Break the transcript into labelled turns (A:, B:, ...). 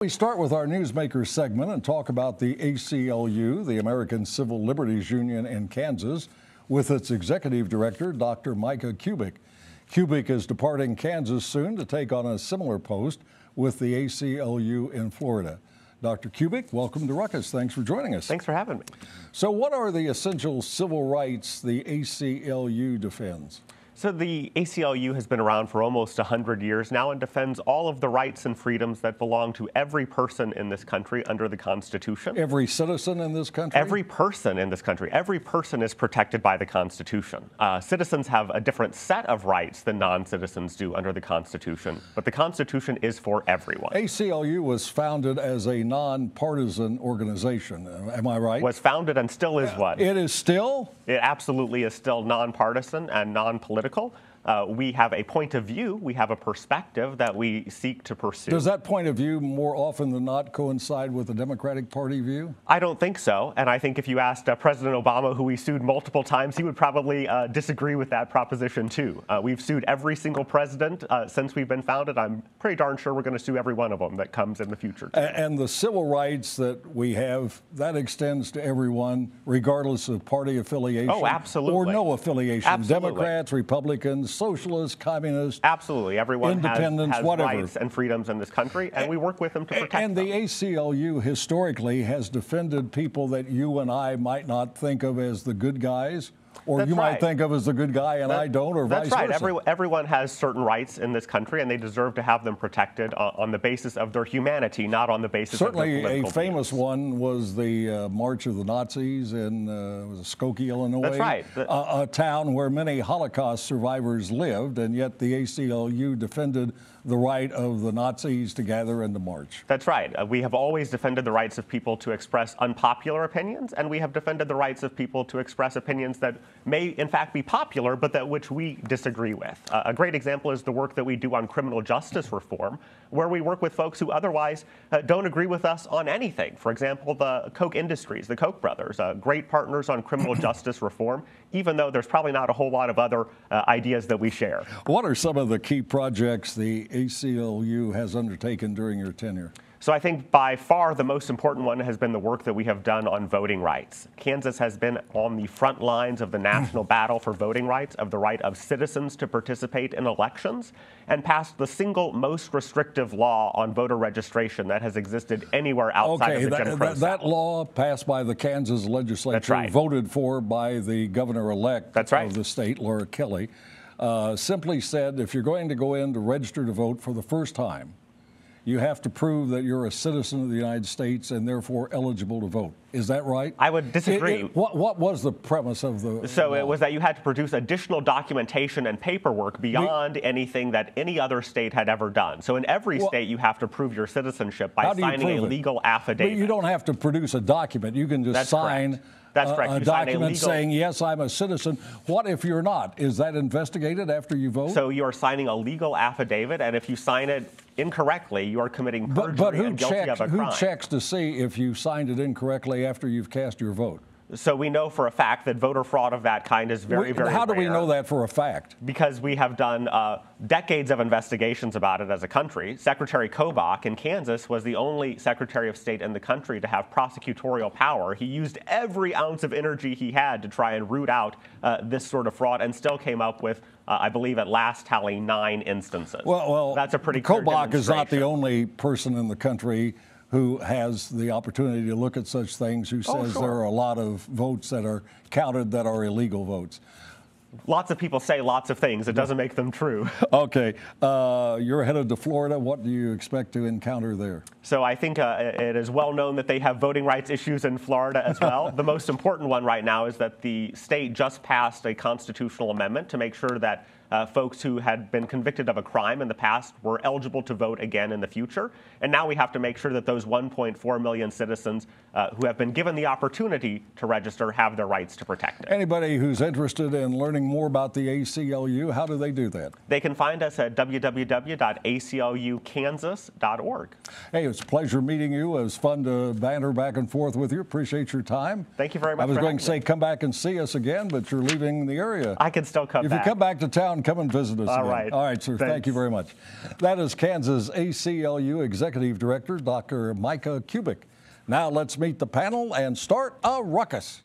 A: We start with our Newsmaker segment and talk about the ACLU, the American Civil Liberties Union in Kansas, with its executive director, Dr. Micah Kubic. Kubic is departing Kansas soon to take on a similar post with the ACLU in Florida. Dr. Kubic, welcome to Ruckus. Thanks for joining us.
B: Thanks for having me.
A: So, what are the essential civil rights the ACLU defends?
B: So the ACLU has been around for almost 100 years now and defends all of the rights and freedoms that belong to every person in this country under the Constitution.
A: Every citizen in this country?
B: Every person in this country. Every person is protected by the Constitution. Uh, citizens have a different set of rights than non-citizens do under the Constitution, but the Constitution is for everyone.
A: ACLU was founded as a nonpartisan organization. Am I right?
B: Was founded and still is what?
A: It is still?
B: It absolutely is still nonpartisan and non-political political. Uh, we have a point of view, we have a perspective that we seek to pursue.
A: Does that point of view more often than not coincide with the Democratic Party view?
B: I don't think so. And I think if you asked uh, President Obama, who we sued multiple times, he would probably uh, disagree with that proposition too. Uh, we've sued every single president uh, since we've been founded. I'm pretty darn sure we're going to sue every one of them that comes in the future.
A: And, and the civil rights that we have, that extends to everyone, regardless of party affiliation.
B: Oh, absolutely.
A: Or no affiliation.
B: Absolutely.
A: Democrats, Republicans, socialists, communists.
B: Absolutely. Everyone
A: independents,
B: has, has
A: whatever.
B: rights and freedoms in this country, and, and we work with them to protect
A: and
B: them.
A: And the ACLU historically has defended people that you and I might not think of as the good guys or
B: that's
A: you
B: right.
A: might think of as a good guy and
B: that,
A: I don't, or
B: that's
A: vice
B: right.
A: versa.
B: Every, everyone has certain rights in this country, and they deserve to have them protected on, on the basis of their humanity, not on the basis
A: Certainly
B: of their political
A: a famous
B: views.
A: one was the uh, March of the Nazis in uh, was Skokie, Illinois.
B: That's right. The,
A: a, a town where many Holocaust survivors lived, and yet the ACLU defended the right of the Nazis to gather and to march.
B: That's right. Uh, we have always defended the rights of people to express unpopular opinions, and we have defended the rights of people to express opinions that may, in fact, be popular, but that which we disagree with. Uh, a great example is the work that we do on criminal justice reform, where we work with folks who otherwise uh, don't agree with us on anything. For example, the Koch Industries, the Koch brothers, uh, great partners on criminal justice reform, even though there's probably not a whole lot of other uh, ideas that we share.
A: What are some of the key projects the ACLU has undertaken during your tenure?
B: So I think by far the most important one has been the work that we have done on voting rights. Kansas has been on the front lines of the national battle for voting rights, of the right of citizens to participate in elections, and passed the single most restrictive law on voter registration that has existed anywhere outside
A: okay,
B: of the
A: that,
B: Jim Crow
A: that, that law passed by the Kansas legislature,
B: right.
A: voted for by the governor-elect
B: right.
A: of the state, Laura Kelly, uh, simply said if you're going to go in to register to vote for the first time, you have to prove that you're a citizen of the United States and therefore eligible to vote. Is that right?
B: I would disagree.
A: It, it, what, what, was the premise of the
B: So
A: law?
B: it was that you had to produce additional documentation and paperwork beyond we, anything that any other state had ever done. So in every
A: well,
B: state, you have to prove your citizenship by signing a legal
A: it?
B: affidavit.
A: But you don't have to produce a document. You can just
B: That's
A: sign.
B: Correct. That's correct.
A: A, a document
B: legal...
A: saying, yes, I'm a citizen. What if you're not? Is that investigated after you vote?
B: So you are signing a legal affidavit, and if you sign it incorrectly, you are committing perjury
A: but, but who
B: and guilty
A: checks,
B: of a crime.
A: Who checks to see if you signed it incorrectly after you've cast your vote?
B: So we know for a fact that voter fraud of that kind is very,
A: we,
B: very
A: How do
B: rare
A: we know that for a fact?
B: Because we have done uh, decades of investigations about it as a country. Secretary Kobach in Kansas was the only Secretary of State in the country to have prosecutorial power. He used every ounce of energy he had to try and root out uh, this sort of fraud and still came up with, uh, I believe at last tally, nine instances.
A: Well, well
B: that's a pretty
A: Kobach is not the only person in the country who has the opportunity to look at such things, who says
B: oh, sure.
A: there are a lot of votes that are counted that are illegal votes.
B: Lots of people say lots of things. It doesn't make them true.
A: Okay. Uh, you're headed to Florida. What do you expect to encounter there?
B: So I think uh, it is well known that they have voting rights issues in Florida as well. the most important one right now is that the state just passed a constitutional amendment to make sure that uh, folks who had been convicted of a crime in the past were eligible to vote again in the future. And now we have to make sure that those 1.4 million citizens uh, who have been given the opportunity to register have their rights to protect it.
A: Anybody who's interested in learning more about the ACLU, how do they do that?
B: They can find us at www.aclukansas.org.
A: Hey, it's a pleasure meeting you. It was fun to banter back and forth with you. Appreciate your time.
B: Thank you very much.
A: I was going
B: to
A: say come back and see us again, but you're leaving the area.
B: I can still come
A: if
B: back.
A: you come back to town, come and visit us
B: All
A: again.
B: right.
A: All right, sir. Thank you very much. That is Kansas ACLU Executive Director Dr. Micah Kubic. Now let's meet the panel and start a ruckus.